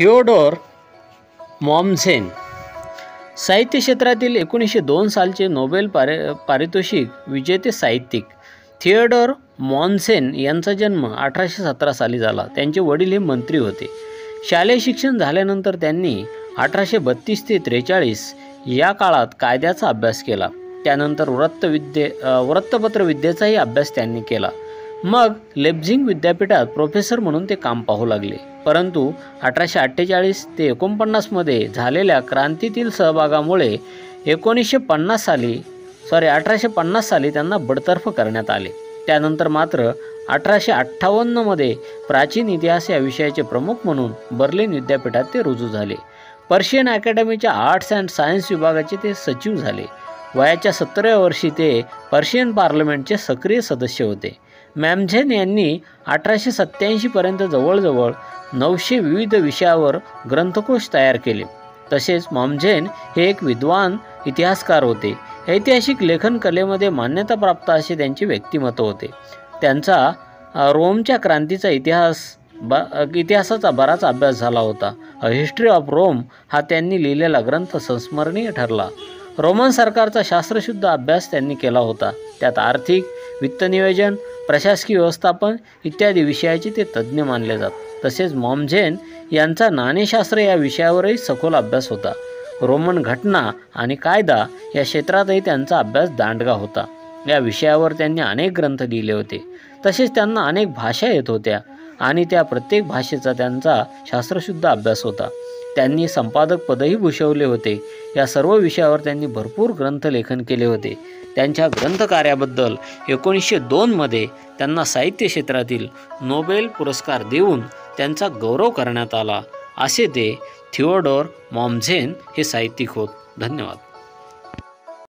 Theodore मॉमझेन साहित्य क्षेत्रातील एकोणीसशे दोन सालचे नोबेल पारि पारितोषिक विजेते साहित्यिक. थिओडोर मॉन्सेन यांचा जन्म अठराशे सतरा साली झाला. त्यांचे वडील हे मंत्री होते. शालेय शिक्षण झाल्यानंतर त्यांनी अठराशे बत्तीस ते त्रेचाळीस या काळात कायद्याचा अभ्यास केला. त्यानंतर वृत्तविद्ये वृत्तपत्रविद्येचाही वृत्तपत्र विद्येचाही अभ्यास त्यांनी केला. मग लेप्झिंग विद्यापीठात प्रोफेसर म्हणून ते काम पाहू लागले. परंतु अठराशे अठ्ठेचाळीस ते एकोणपन्नासमध्ये झालेल्या क्रांतीतील सहभागामुळे एकोणीसशे पन्नास साली सॉरी अठराशे पन्नास साली त्यांना बडतर्फ करण्यात आले. त्यानंतर मात्र अठराशे अठ्ठावन्नमध्ये प्राचीन इतिहास या विषयाचे प्रमुख म्हणून बर्लिन विद्यापीठात ते रुजू झाले. पर्शियन अकॅडमीच्या आर्ट्स अँड सायन्स विभागाचे ते सचिव झाले. वयाच्या सतराव्या वर्षी ते पर्शियन पार्लमेंटचे सक्रिय सदस्य होते. मॅमझेन यांनी अठराशे सत्त्याऐंशीपर्यंत जवळजवळ नऊशे विविध विषयावर ग्रंथकोश तयार केले. तसेच मॉमझेन हे एक विद्वान इतिहासकार होते. ऐतिहासिक लेखन कलेमध्ये मान्यताप्राप्त असे त्यांचे व्यक्तिमत्व होते. त्यांचा रोमच्या क्रांतीचा इतिहास ब इतिहासाचा बराच अभ्यास झाला होता. अ हिस्ट्री ऑफ रोम हा त्यांनी लिहिलेला ग्रंथ संस्मरणीय ठरला. रोमन सरकारचा शास्त्रशुद्ध अभ्यास त्यांनी केला होता. त्यात आर्थिक वित्त नियोजन प्रशासकीय व्यवस्थापन इत्यादी विषयाचे ते तज्ज्ञ मानले जात. तसेच मॉमझेन यांचा नाणेशास्त्र या विषयावरही सखोल अभ्यास होता. रोमन घटना आणि कायदा या क्षेत्रातही त्यांचा अभ्यास दांडगा होता. या विषयावर त्यांनी अनेक ग्रंथ लिहिले होते. तसेच त्यांना अनेक भाषा येत होत्या आणि त्या प्रत्येक भाषेचा त्यांचा शास्त्रशुद्ध अभ्यास होता. त्यांनी संपादक पदही भूषवले होते. या सर्व विषयावर त्यांनी भरपूर ग्रंथलेखन केले होते. त्यांच्या ग्रंथकार्याबद्दल एकोणीसशे दोनमध्ये त्यांना साहित्य क्षेत्रातील नोबेल पुरस्कार देऊन त्यांचा गौरव करण्यात आला. असे ते थिओडोर मॉमझेन हे साहित्यिक होत. धन्यवाद.